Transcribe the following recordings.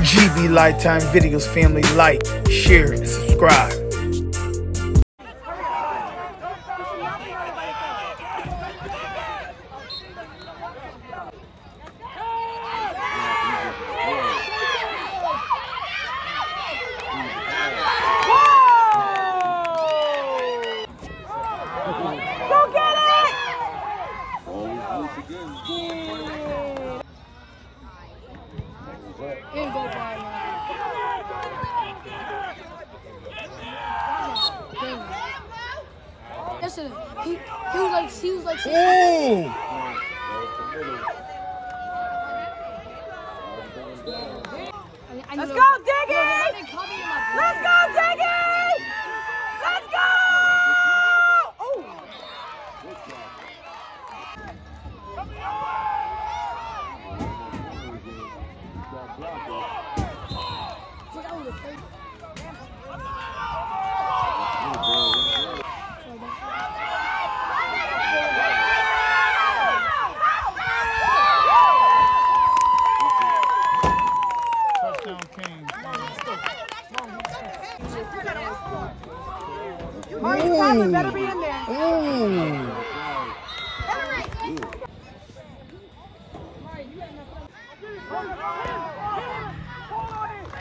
GB Lifetime Videos family, like, share, and subscribe. Listen, he, he was like, he was like, Ooh! Let's go, Diggy! Yo, they're not even coming in my Let's go, Diggy! Ooh!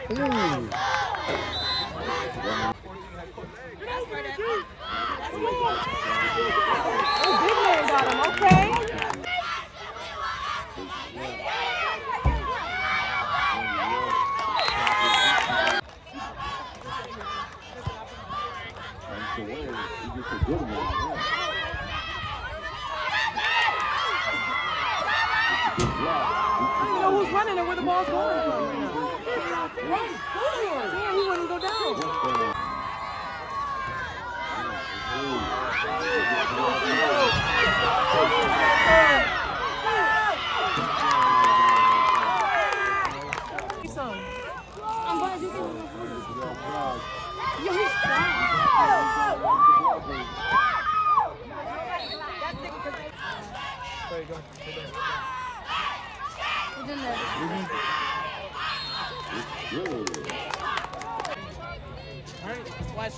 Ooh! Oh, big man got him. Okay. Who's running and where the ball's going from. Yeah, he wouldn't go down. Some. I'm glad you can. Yo, he's strong. There you go. He's in there. Wow!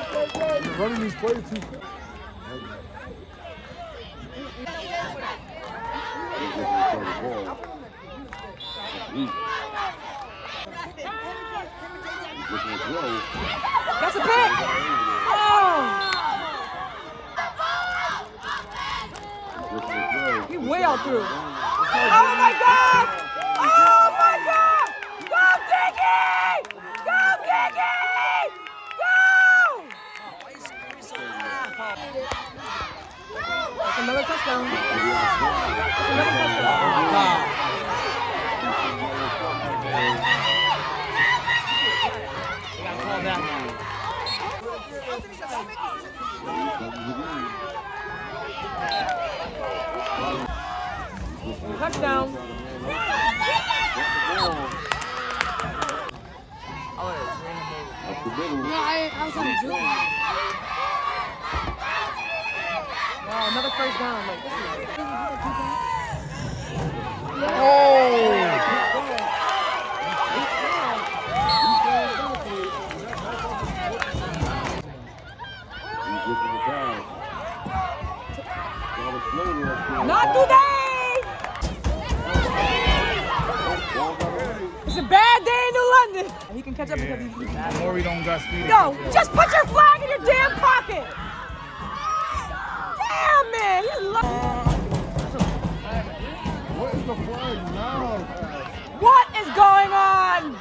You're running these plays too. That's a pick. Oh! He way out through. Oh my God! Oh my God! Go Diggy! Go Diggy! Go! That's another touchdown. That's another touchdown. Touchdown. No, I, I was on the. Wow, another first down. This is Not today! It's a bad day in New London. He can catch up yeah. because he's bad. Maury don't got speed. No, just put your flag in your damn pocket. Damn, man. You love What is the flag now? What is going on?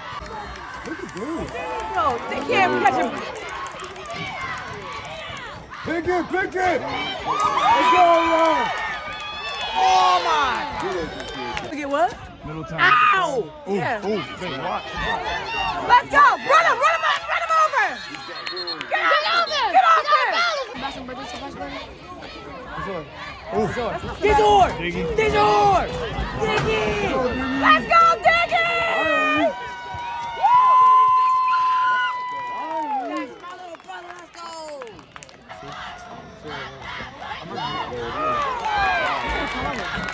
Look at this. No, they can't catch him. Pick it, pick it! Let's go, Oh my. Look at what? Middle time. Ow! Ooh, Yeah. ooh, baby, watch. Let's go. Run him, run him, up, run him over. Get off there. Get off there. Basta birthday sa first birthday. Dizor. Diggy. Dizor. Diggy. Let's go, Diggy.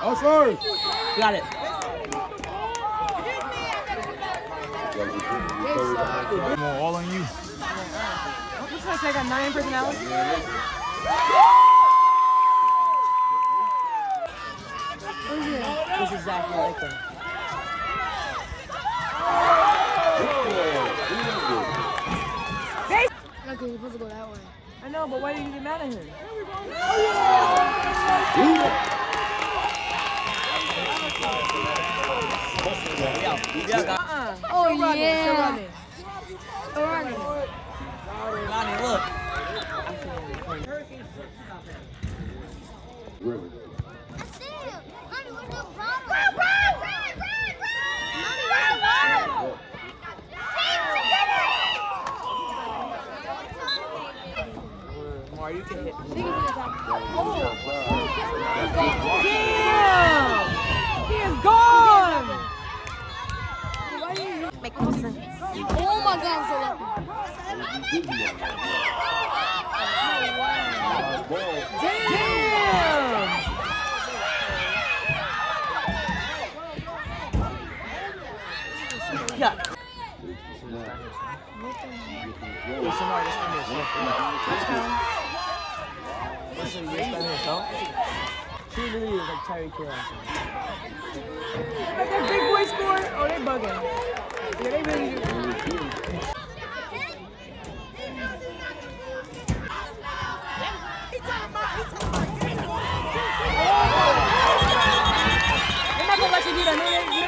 Outside. Got it. Come all on you. What's say? I got nine personalities. This is exactly like that. Okay, you're supposed to go that way. I know, but why did you get mad at him? Uh-uh. Oh, Show Rodney, yeah. Show Rodney. Oh, Ronnie. Rodney, look. Really? Mar, you can hit. Niggas in the top. Damn! He is gone! Oh my god, I'm so lucky. She really is like Terry Kill. Like that big boy score? Oh, they bugging. Yeah, they really do. Not gonna let you do that. In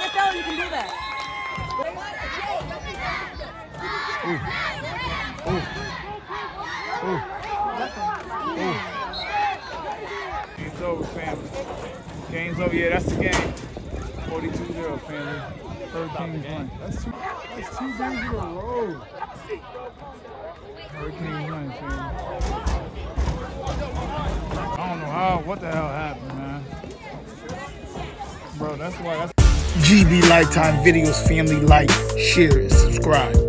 NFL, you can do that. Game's over, family. Game's over. Yeah, that's the game. 42-0, family. Hurricanes win. That's two. That's two games in a row. Hurricanes win, family. I don't know how, what the hell happened, man. Bro, that's why, that's GB Lifetime Videos family like, share, and subscribe.